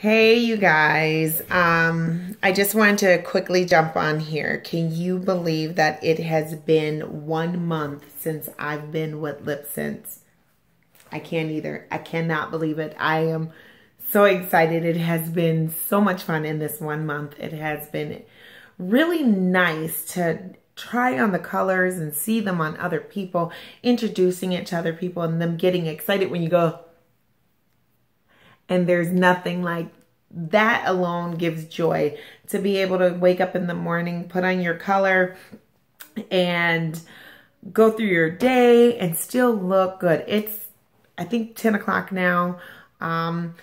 Hey, you guys. Um, I just wanted to quickly jump on here. Can you believe that it has been one month since I've been with LipSense? I can't either. I cannot believe it. I am so excited. It has been so much fun in this one month. It has been really nice to try on the colors and see them on other people, introducing it to other people and them getting excited when you go, and there's nothing like that alone gives joy to be able to wake up in the morning, put on your color and go through your day and still look good. It's, I think 10 o'clock now. Um,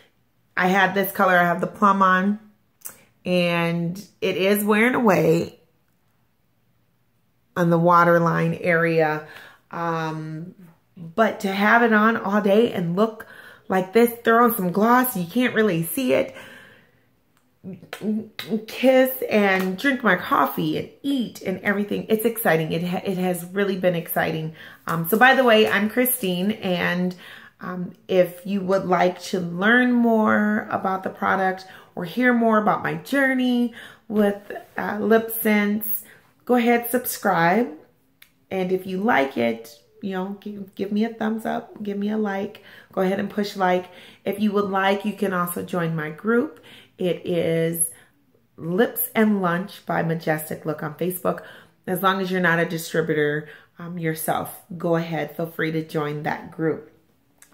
I had this color, I have the plum on and it is wearing away on the waterline area. Um, but to have it on all day and look like this, throw on some gloss, you can't really see it. Kiss and drink my coffee and eat and everything. It's exciting. It, ha it has really been exciting. Um, so by the way, I'm Christine and um, if you would like to learn more about the product or hear more about my journey with uh, LipSense, go ahead, subscribe. And if you like it, you know, give, give me a thumbs up, give me a like, go ahead and push like. If you would like, you can also join my group. It is Lips and Lunch by Majestic Look on Facebook. As long as you're not a distributor um, yourself, go ahead, feel free to join that group.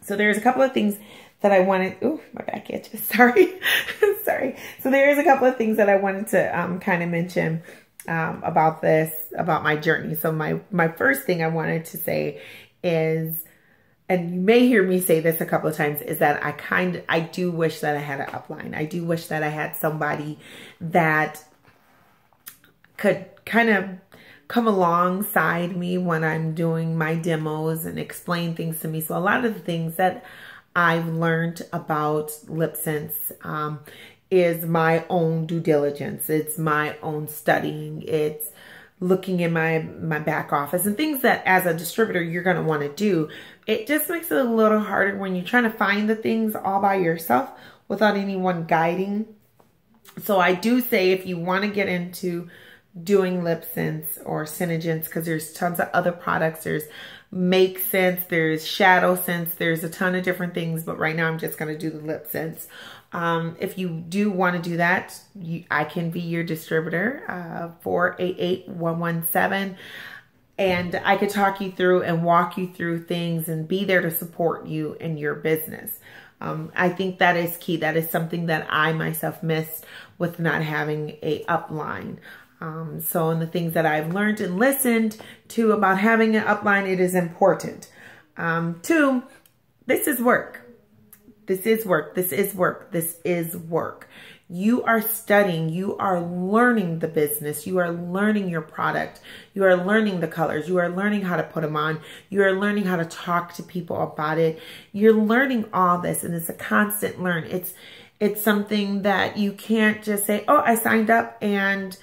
So there's a couple of things that I wanted, oh, my back itches, sorry, sorry. So there's a couple of things that I wanted to um, kind of mention um, about this, about my journey. So my, my first thing I wanted to say is, and you may hear me say this a couple of times, is that I kind of, I do wish that I had an upline. I do wish that I had somebody that could kind of come alongside me when I'm doing my demos and explain things to me. So a lot of the things that I've learned about LipSense um, is my own due diligence. It's my own studying. It's looking in my, my back office and things that as a distributor you're going to want to do. It just makes it a little harder when you're trying to find the things all by yourself without anyone guiding. So I do say if you want to get into doing LipSense or SeneGence because there's tons of other products. There's Make Sense, there's Shadow Sense, there's a ton of different things, but right now I'm just going to do the Lip LipSense. Um, if you do want to do that, you, I can be your distributor, uh, 488-117. And I could talk you through and walk you through things and be there to support you in your business. Um, I think that is key. That is something that I myself missed with not having a upline. Um, so in the things that I've learned and listened to about having an upline, it is important. Um, two, this is work. This is work. This is work. This is work. You are studying. You are learning the business. You are learning your product. You are learning the colors. You are learning how to put them on. You are learning how to talk to people about it. You're learning all this and it's a constant learn. It's, it's something that you can't just say, oh, I signed up and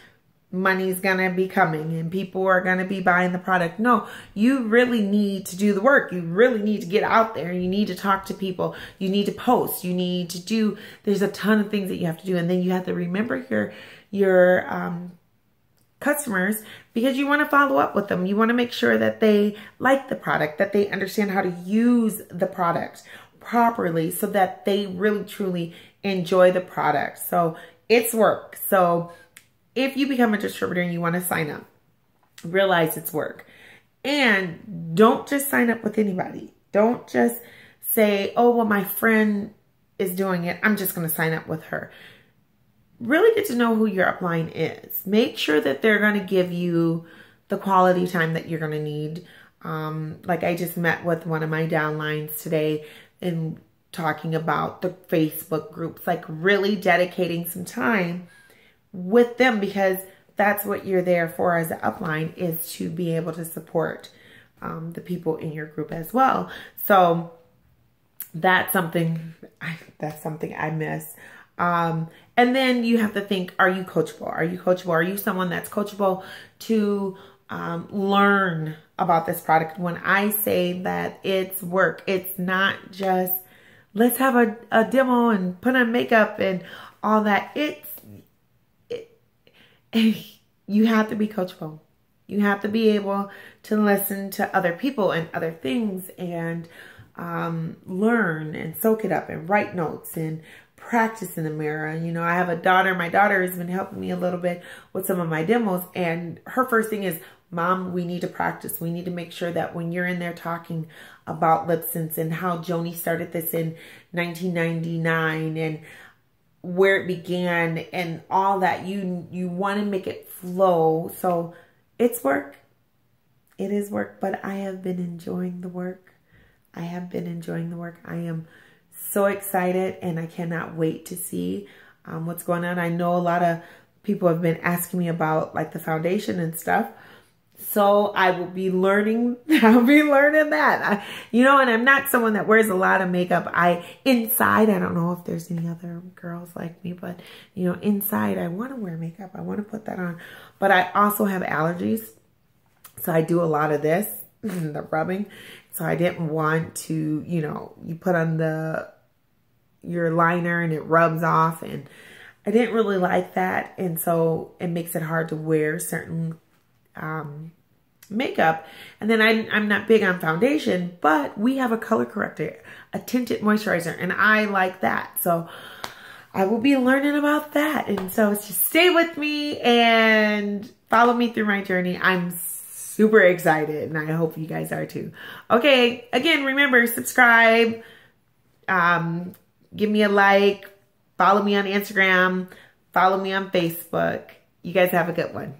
money's gonna be coming and people are gonna be buying the product. No, you really need to do the work. You really need to get out there. You need to talk to people. You need to post. You need to do, there's a ton of things that you have to do. And then you have to remember your, your, um, customers because you want to follow up with them. You want to make sure that they like the product, that they understand how to use the product properly so that they really truly enjoy the product. So it's work. So if you become a distributor and you want to sign up, realize it's work. And don't just sign up with anybody. Don't just say, oh, well, my friend is doing it. I'm just going to sign up with her. Really get to know who your upline is. Make sure that they're going to give you the quality time that you're going to need. Um, like I just met with one of my downlines today and talking about the Facebook groups, like really dedicating some time with them because that's what you're there for as an upline is to be able to support um, the people in your group as well. So that's something, I, that's something I miss. Um, and then you have to think, are you coachable? Are you coachable? Are you someone that's coachable to um, learn about this product? When I say that it's work, it's not just let's have a, a demo and put on makeup and all that. It's, it, you have to be coachable. You have to be able to listen to other people and other things and um, learn and soak it up and write notes and practice in the mirror. You know, I have a daughter. My daughter has been helping me a little bit with some of my demos. And her first thing is, Mom, we need to practice. We need to make sure that when you're in there talking about lip Lipsense and how Joni started this in 1999 and where it began and all that, you you want to make it flow. So it's work. It is work, but I have been enjoying the work. I have been enjoying the work. I am so excited and I cannot wait to see um, what's going on. I know a lot of people have been asking me about like the foundation and stuff. So I will be learning, I'll be learning that. I, you know, and I'm not someone that wears a lot of makeup. I, inside, I don't know if there's any other girls like me, but you know, inside I want to wear makeup. I want to put that on. But I also have allergies. So I do a lot of this, the rubbing. So I didn't want to, you know, you put on the, your liner and it rubs off and I didn't really like that. And so it makes it hard to wear certain um, makeup. And then I, I'm not big on foundation, but we have a color corrector, a tinted moisturizer, and I like that. So I will be learning about that. And so just stay with me and follow me through my journey. I'm super excited and I hope you guys are too. Okay, again, remember, subscribe, um, give me a like, follow me on Instagram, follow me on Facebook. You guys have a good one.